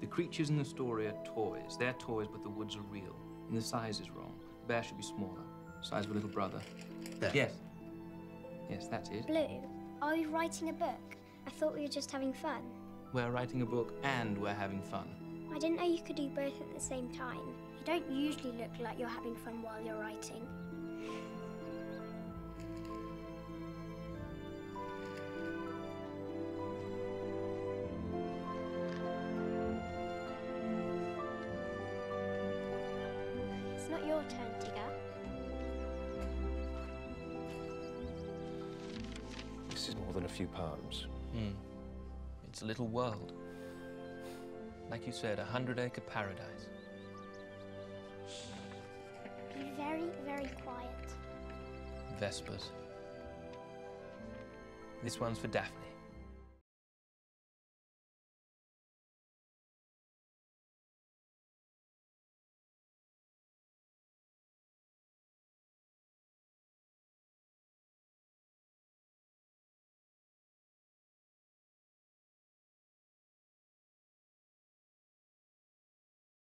The creatures in the story are toys. They're toys, but the woods are real. And the size is wrong. The bear should be smaller. Size of a little brother. There. Yes. Yes, that's it. Blue, are we writing a book? I thought we were just having fun. We're writing a book and we're having fun. I didn't know you could do both at the same time. You don't usually look like you're having fun while you're writing. Your turn, Tigger. This is more than a few poems. Hmm. It's a little world. Like you said, a hundred acre paradise. Be very, very quiet. Vespers. This one's for Daphne.